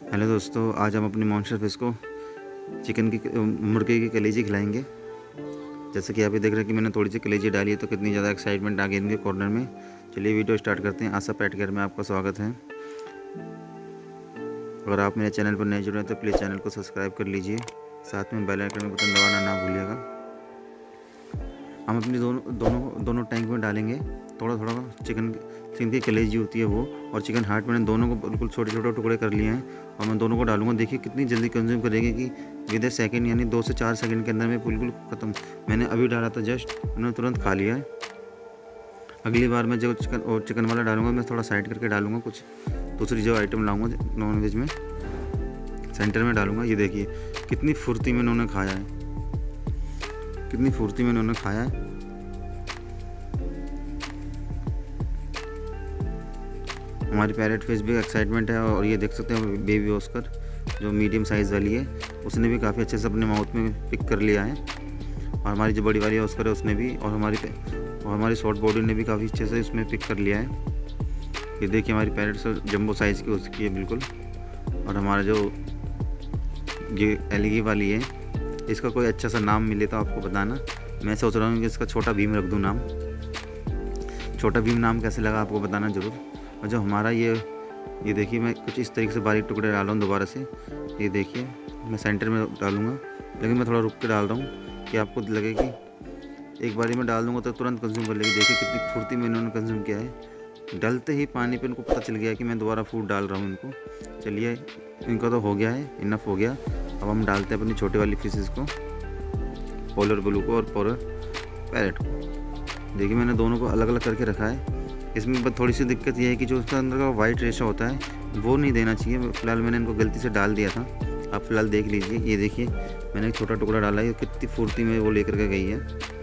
Hello दोस्तों, आज हम अपनी मॉन्स्टर फ़िश को चिकन की, मुर्गे की कलेजी खिलाएँगे। जैसे कि आप ये देख रहे हैं कि मैंने थोड़ी सी कलेजी डाली है तो कितनी ज़्यादा एक्साइटमेंट आ गई इनके कॉर्नर में। चलिए वीडियो स्टार्ट करते हैं। आशा पैट केयर में आपका स्वागत है। अगर आप मेरे चैनल पर नए जुड़े हैं तो प्लीज़ चैनल को सब्सक्राइब कर लीजिए। साथ में बेल आइकन बटन दबाना ना भूलिएगा। हम अपनी दोनों दोनों दोनों टैंक में डालेंगे। थोड़ा थोड़ा चिकन चिकन की कलेजी होती है वो और चिकन हार्ट मैंने दोनों को बिल्कुल छोटे छोटे टुकड़े कर लिए हैं और मैं दोनों को डालूँगा। देखिए कितनी जल्दी कंज्यूम करेंगे कि विद ए सेकेंड यानी दो से चार सेकेंड के अंदर में बिल्कुल ख़त्म। मैंने अभी डाला था जस्ट उन्होंने तुरंत खा लिया है। अगली बार मैं जो चिकन और चिकन वाला डालूँगा, मैं थोड़ा साइड करके डालूँगा कुछ। दूसरी जो आइटम लाऊँगा नॉन वेज में सेंटर में डालूँगा। ये देखिए, कितनी फुर्ती में उन्होंने खाया है। कितनी फुर्ती में उन्होंने खाया है। हमारी पैरेट फ़िश भी एक्साइटमेंट है और ये देख सकते हैं बेबी ऑस्कर जो मीडियम साइज़ वाली है, उसने भी काफ़ी अच्छे से अपने माउथ में पिक कर लिया है। और हमारी जो बड़ी वाली ऑस्कर है, उसने भी और हमारी और हमारी शॉर्ट बॉडी ने भी काफ़ी अच्छे से इसमें पिक कर लिया है। ये देखिए हमारी पैरेट सर जम्बो साइज़ की उसकी है बिल्कुल। और हमारा जो, ये एलगी वाली है, इसका कोई अच्छा सा नाम मिले तो आपको बताना। मैं सोच रहा हूँ कि इसका छोटा भीम रख दूँ नाम। छोटा भीम नाम कैसे लगा आपको बताना ज़रूर। और जो हमारा ये ये देखिए मैं कुछ इस तरीके से बारीक टुकड़े डाल रहा हूँ दोबारा से। ये देखिए, मैं सेंटर में डालूँगा, लेकिन मैं थोड़ा रुक के डाल रहा हूँ कि आपको लगे कि एक बारी में डाल दूँगा तो तुरंत कंज्यूम कर लेगी। देखिए कितनी फुर्ती में इन्होंने कंज्यूम किया है। डलते ही पानी पे इनको पता चल गया कि मैं दोबारा फ़ूड डाल रहा हूँ इनको। चलिए, इनका तो हो गया है इनफ हो गया। अब हम डालते हैं अपनी छोटी वाली फिशेज़ को पोलर ब्लू को और पोलर पैरेट को। देखिए मैंने दोनों को अलग अलग करके रखा है। इसमें थोड़ी सी दिक्कत यह है कि जो उसका अंदर का वाइट रेशा होता है वो नहीं देना चाहिए। फ़िलहाल मैंने इनको गलती से डाल दिया था। आप फ़िलहाल देख लीजिए। ये देखिए मैंने एक छोटा टुकड़ा डाला है कितनी फुर्ती में वो लेकर के गई है।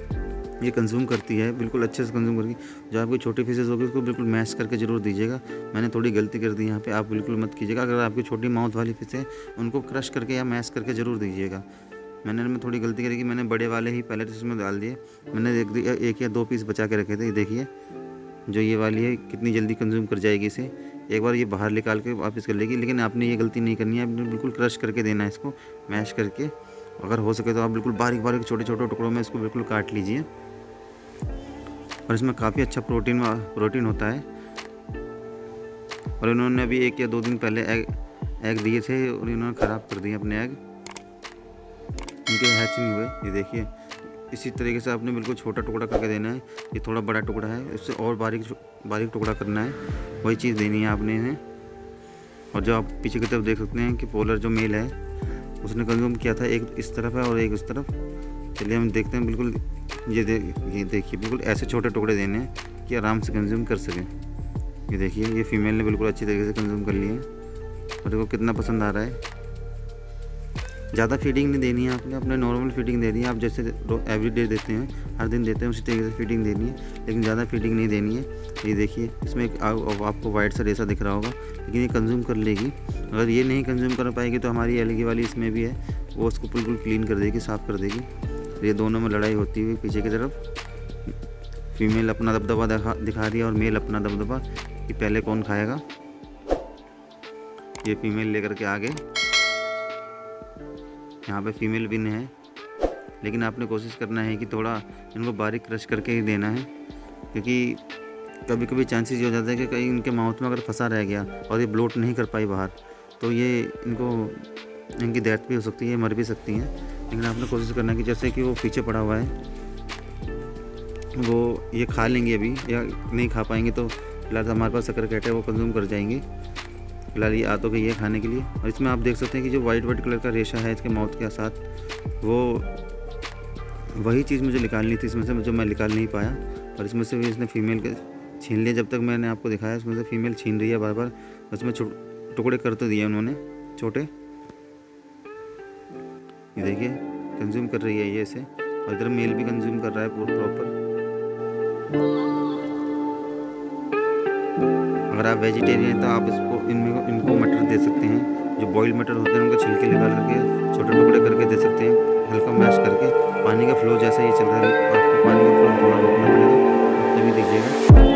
ये कंज्यूम करती है बिल्कुल अच्छे से कंज्यूम करती जो आपकी छोटी फिशेज़ होगी उसको बिल्कुल मैश करके ज़रूर दीजिएगा। मैंने थोड़ी गलती कर दी यहाँ पे आप बिल्कुल मत कीजिएगा। अगर आपकी छोटी माउथ वाली फ़िश है उनको क्रश करके या मैश करके ज़रूर दीजिएगा। मैंने इनमें थोड़ी गलती करी कि मैंने बड़े वाले ही पहले तो इसमें डाल दिए। मैंने एक, एक या दो पीस बचा के रखे थे। ये देखिए जो ये वाली है, कितनी जल्दी कंज्यूम कर जाएगी इसे। एक बार ये बाहर निकाल के वापस कर लेगी, लेकिन आपने ये गलती नहीं करनी है। आपने बिल्कुल क्रश करके देना है इसको मैश करके। अगर हो सके तो आप बिल्कुल बारीक बारीक छोटे छोटे टुकड़ों में इसको बिल्कुल काट लीजिए। और इसमें काफ़ी अच्छा प्रोटीन प्रोटीन होता है। और इन्होंने अभी एक या दो दिन पहले एग एग दिए थे, और इन्होंने ख़राब कर दिए अपने एग इनके हैचिंग हुए, ये देखिए। इसी तरीके से आपने बिल्कुल छोटा टुकड़ा करके देना है। ये थोड़ा बड़ा टुकड़ा है, इससे और बारीक बारीक टुकड़ा करना है। वही चीज़ देनी है आपने इन्हें। और जो आप पीछे की तरफ़ देख सकते हैं कि पोलर जो मेल है, उसने कंज्यूम किया था एक इस तरफ़ है और एक इस तरफ़। चलिए हम देखते हैं बिल्कुल, ये दे, ये देखिए बिल्कुल ऐसे छोटे टुकड़े देने हैं कि आराम से कंज्यूम कर सकें। ये देखिए, ये फीमेल ने बिल्कुल अच्छी तरीके से कंज्यूम कर लिए और देखो कितना पसंद आ रहा है। ज़्यादा फीडिंग नहीं देनी है आपने, अपने नॉर्मल फीडिंग देनी है। आप जैसे एवरी डे देते हैं, हर दिन देते हैं, उसी तरीके से फीडिंग देनी है, लेकिन ज़्यादा फीडिंग नहीं देनी है। ये देखिए, इसमें आपको वाइट सा रेसा दिख रहा होगा, लेकिन ये कंज्यूम कर लेगी। अगर ये नहीं कंज्यूम कर पाएगी तो हमारी एलगी वाली इसमें भी है, वो उसको बिल्कुल क्लीन कर देगी, साफ़ कर देगी। ये दोनों में लड़ाई होती हुई पीछे की तरफ़। फीमेल अपना दबदबा दिखा दिखा रही है और मेल अपना दबदबा, कि पहले कौन खाएगा? ये फीमेल लेकर के आगे। यहाँ पे फीमेल विन है। लेकिन आपने कोशिश करना है कि थोड़ा इनको बारीक क्रश करके ही देना है, क्योंकि कभी कभी चांसेस ये हो जाता है कि कहीं इनके माउथ में अगर फंसा रह गया और ये ब्लोट नहीं कर पाई बाहर तो ये इनको, इनकी डेथ भी हो सकती है मर भी सकती हैं। लेकिन आपने कोशिश करना है कि जैसे कि वो पीछे पड़ा हुआ है, वो ये खा लेंगे अभी, या नहीं खा पाएँगे तो फ़िलहाल हमारे पास शक्कर कैट है वो कंज्यूम कर जाएँगे। फ़िलहाल ये आ तो गई है खाने के लिए। और इसमें आप देख सकते हैं कि जो वाइट वाइट कलर का रेशा है इसके माउथ के साथ, वो वही चीज़ मुझे निकालनी थी, इसमें से जो मैं निकाल नहीं पाया। और इसमें से भी इसने फीमेल के छीन लिया, जब तक मैंने आपको दिखाया उसमें से फीमेल छीन रही है बार बार उसमें टुकड़े कर तो दिए उन्होंने, छोटे। ये देखिए कंज्यूम कर रही है ये इसे, और इधर मेल भी कंज्यूम कर रहा है पूरा प्रॉपर अगर आप वेजिटेरियन हैं तो आप इसको, इनमें इनको मटर दे सकते हैं। जो बॉयल मटर होते हैं, उनको छिलके निकाल करके, छोटे टुकड़े करके दे सकते हैं, हल्का मैश करके। पानी का फ्लो जैसा ही चल रहा है, आपको पानी का फ्लो थोड़ा रोकना पड़ेगा तभी दीजिएगा